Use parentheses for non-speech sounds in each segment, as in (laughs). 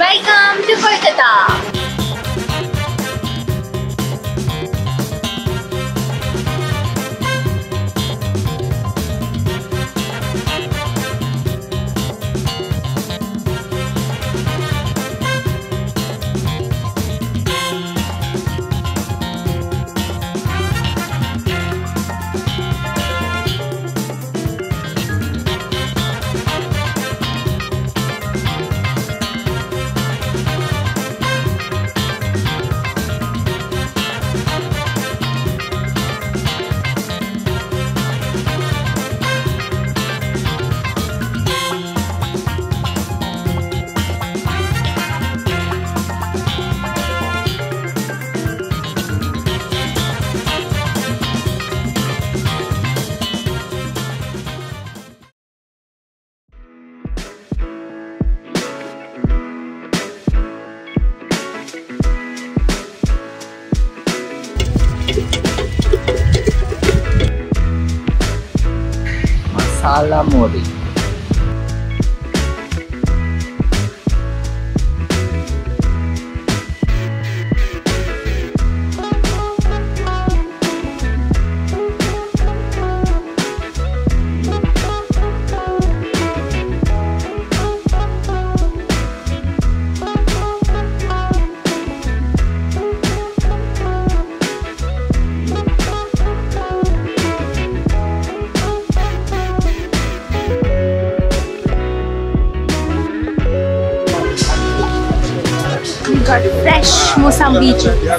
バイカンって書いてた。sala fresh Mosambi juice.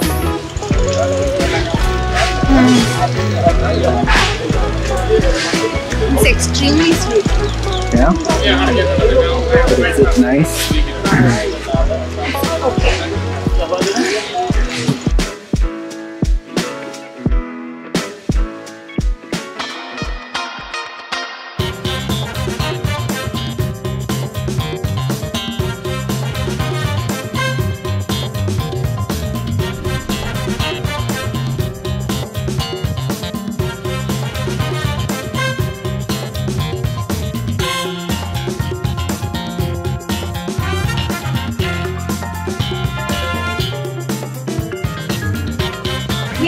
Mm. It's extremely sweet. Yeah? Is it nice?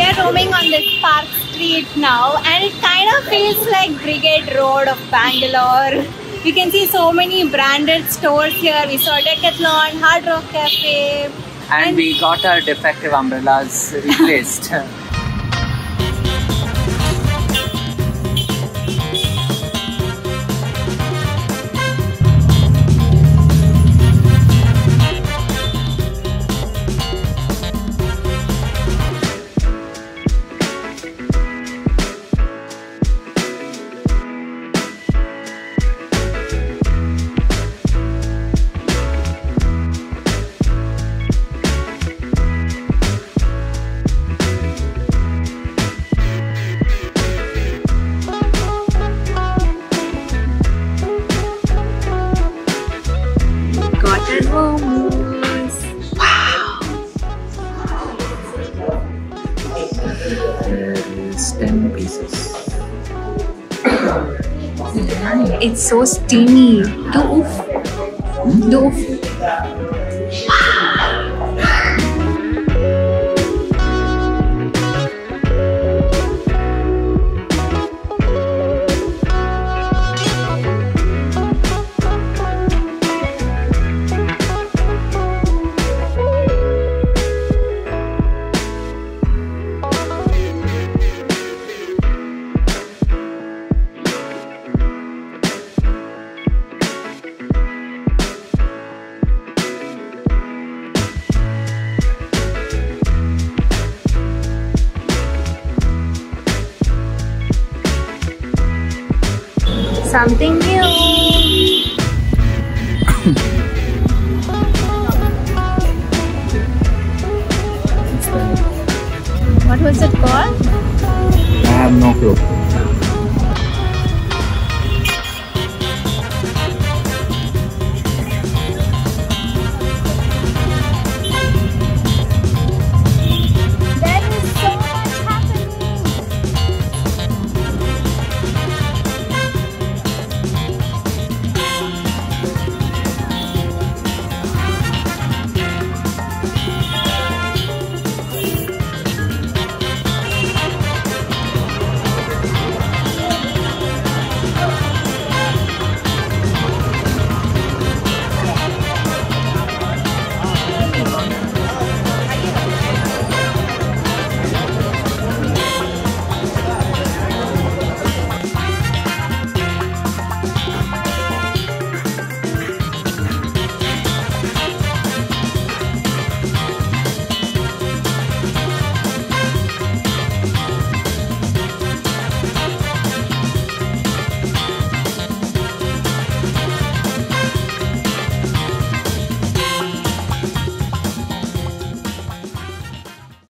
We are roaming on this park street now and it kind of feels like Brigade Road of Bangalore. We can see so many branded stores here. We saw Decathlon, Hard Rock Cafe. And we got our defective umbrellas replaced. (laughs) Momos. there is 10 pieces. It's so steamy. Doof. Doof. Something new. (laughs) What was it called? I have no clue.